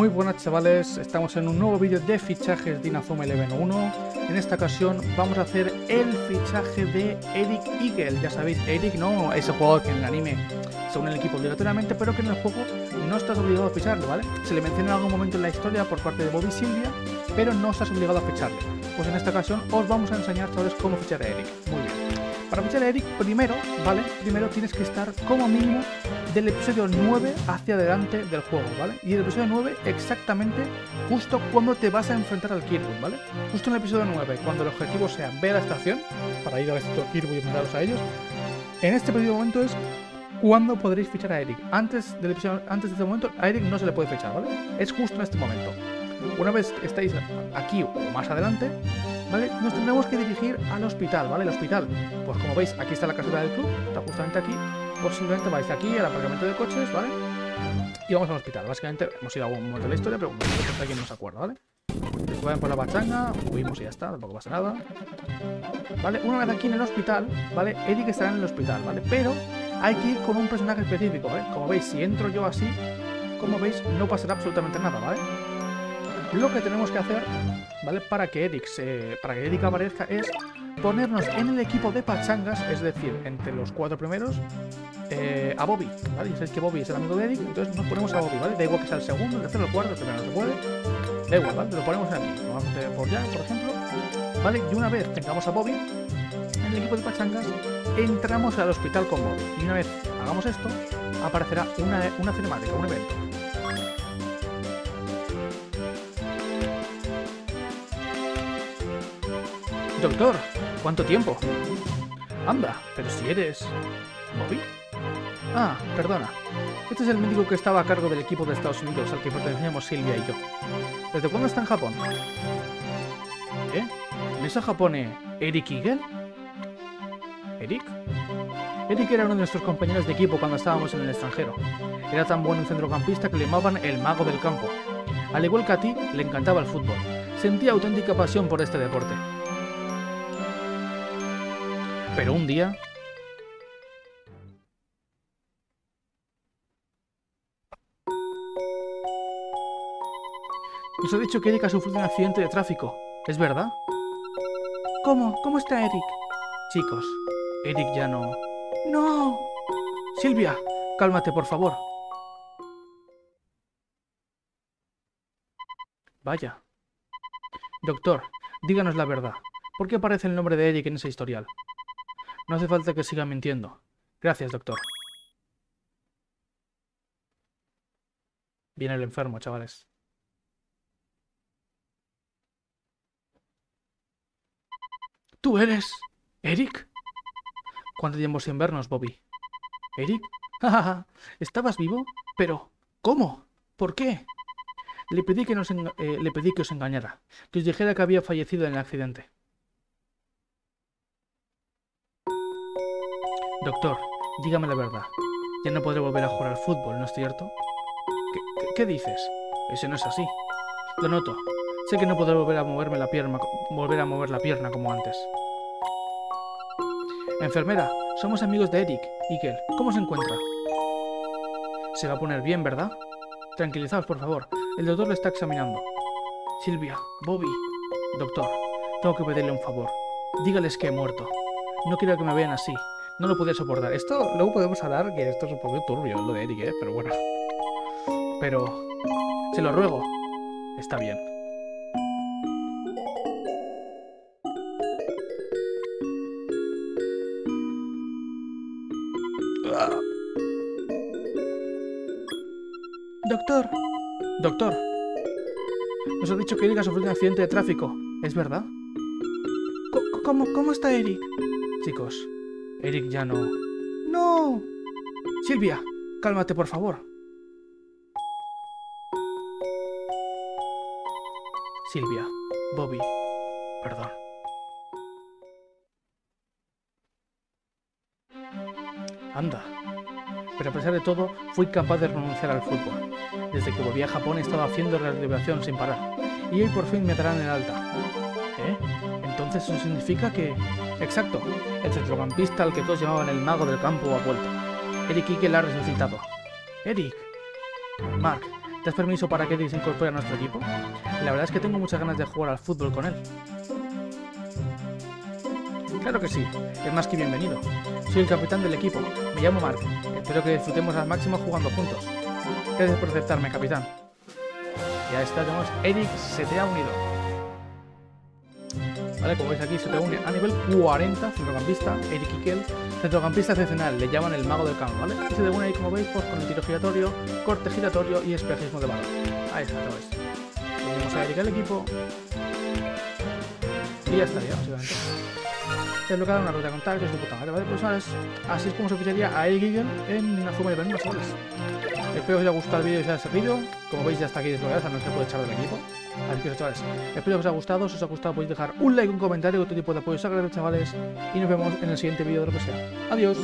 Muy buenas chavales, estamos en un nuevo vídeo de fichajes de Inazuma Eleven 1 En esta ocasión vamos a hacer el fichaje de Eric Eagle. Ya sabéis, Eric no ese jugador que en el anime se une al equipo obligatoriamente Pero que en el juego no estás obligado a ficharlo, ¿vale? Se le menciona en algún momento en la historia por parte de Bobby Silvia Pero no estás obligado a ficharle. Pues en esta ocasión os vamos a enseñar chavales cómo fichar a Eric. Muy bien para fichar a Eric, primero, ¿vale? Primero tienes que estar como mínimo del episodio 9 hacia adelante del juego, ¿vale? Y el episodio 9 exactamente justo cuando te vas a enfrentar al Kirby, ¿vale? Justo en el episodio 9, cuando el objetivo sea ver la estación, para ir a este Kirby y enfrentaros a ellos, en este preciso momento es cuando podréis fichar a Eric. Antes del episodio, antes de este momento, a Eric no se le puede fichar, ¿vale? Es justo en este momento. Una vez estáis aquí o más adelante, ¿vale? Nos tendremos que dirigir al hospital, ¿vale? El hospital, pues como veis, aquí está la caseta del club, está justamente aquí. Pues vais de aquí al aparcamiento de coches, ¿vale? Y vamos al hospital. Básicamente hemos ido a un momento de la historia, pero bueno, aquí no se acuerda, ¿vale? Vayan por la pachanga, huimos y ya está, tampoco pasa nada. ¿Vale? Una vez aquí en el hospital, ¿vale? Eric estará en el hospital, ¿vale? Pero hay que ir con un personaje específico, ¿vale? Como veis, si entro yo así, como veis, no pasará absolutamente nada, ¿vale? Lo que tenemos que hacer, ¿vale? Para que Eric, se, para que Eric aparezca es ponernos en el equipo de pachangas, es decir, entre los cuatro primeros, eh, a Bobby, ¿vale? Y sabéis que Bobby es el amigo de Eric, entonces nos ponemos a Bobby, ¿vale? Da igual que sea el segundo, el tercero, el cuarto, el primero no se puede. Da igual, ¿vale? Lo ponemos aquí. Vamos a por ya, por ejemplo. ¿Vale? Y una vez tengamos a Bobby en el equipo de pachangas, entramos al hospital con Bobby. Y una vez hagamos esto, aparecerá una, una cinemática, un evento. Doctor, ¿cuánto tiempo? Anda, pero si eres... ¿Bobby? Ah, perdona. Este es el médico que estaba a cargo del equipo de Estados Unidos al que pertenecíamos Silvia y yo. ¿Desde cuándo está en Japón? ¿Eh? ¿En esa Japone Eric Eagle? ¿Eric? Eric era uno de nuestros compañeros de equipo cuando estábamos en el extranjero. Era tan bueno un centrocampista que le llamaban el mago del campo. Al igual que a ti, le encantaba el fútbol. Sentía auténtica pasión por este deporte. Pero un día... Nos ha dicho que Eric ha sufrido un accidente de tráfico. ¿Es verdad? ¿Cómo? ¿Cómo está Eric? Chicos, Eric ya no... ¡No! Silvia, cálmate, por favor. Vaya. Doctor, díganos la verdad. ¿Por qué aparece el nombre de Eric en ese historial? No hace falta que siga mintiendo. Gracias, doctor. Viene el enfermo, chavales. ¿Tú eres... Eric? ¿Cuánto tiempo sin vernos, Bobby? ¿Eric? ¿Estabas vivo? Pero... ¿Cómo? ¿Por qué? Le pedí que, nos eh, le pedí que os engañara, que os dijera que había fallecido en el accidente. Doctor, dígame la verdad. Ya no podré volver a jugar al fútbol, ¿no es cierto? ¿Qué, dices? Eso no es así. Lo noto. Sé que no podré volver a moverme la pierna, volver a mover la pierna como antes. Enfermera, somos amigos de Eric. Iker, ¿cómo se encuentra? Se va a poner bien, ¿verdad? Tranquilizaos, por favor. El doctor le está examinando. Silvia, Bobby. Doctor, tengo que pedirle un favor. Dígales que he muerto. No quiero que me vean así. No lo pude soportar. Esto luego podemos hablar que esto es un poco turbio, lo de Eric, ¿eh? Pero bueno. Pero... Se lo ruego. Está bien. Doctor. Doctor. Nos ha dicho que Eric ha sufrido un accidente de tráfico. ¿Es verdad? ¿Cómo, cómo está Eric? Chicos, Eric ya no... ¡No! Silvia, cálmate, por favor. Silvia, Bobby, perdón. Anda. Pero a pesar de todo, fui capaz de renunciar al fútbol. Desde que volví a Japón he estado haciendo rehabilitación sin parar. Y hoy por fin me darán el alta. ¿Eh? Eso significa que... Exacto, el centrocampista al que todos llamaban el mago del campo ha vuelto. Eric Ike la ha resucitado. Eric. Mark, ¿Te has permiso para que Eric se incorpore a nuestro equipo? La verdad es que tengo muchas ganas de jugar al fútbol con él. Claro que sí, es más que bienvenido. Soy el capitán del equipo, me llamo Mark. Espero que disfrutemos al máximo jugando juntos. Gracias por aceptarme, capitán. Ya está, tenemos Eric se te ha unido. Vale, como veis aquí se te une a nivel 40, centrocampista, Eric Ikel, centrocampista excepcional, le llaman el mago del campo, ¿vale? Y se te une ahí, como veis, pues, con el tiro giratorio, corte giratorio y espejismo de balón. Ahí está, todo esto. Unimos a Eric al equipo. Y ya estaría, básicamente desbloquear una ruta de contactos de puta madre, ¿vale? Pues ¿sabes? así es como se ficharía a Eric Eagle en Azuma y Veneno, chavales. Espero que os haya gustado el vídeo y os haya servido. Como veis ya está aquí desbloqueado, no se puede echar del equipo. Así que chavales, espero que os haya gustado. Si os ha gustado podéis dejar un like, un comentario, otro tipo de apoyo. Os chavales. Y nos vemos en el siguiente vídeo de lo que sea. Adiós.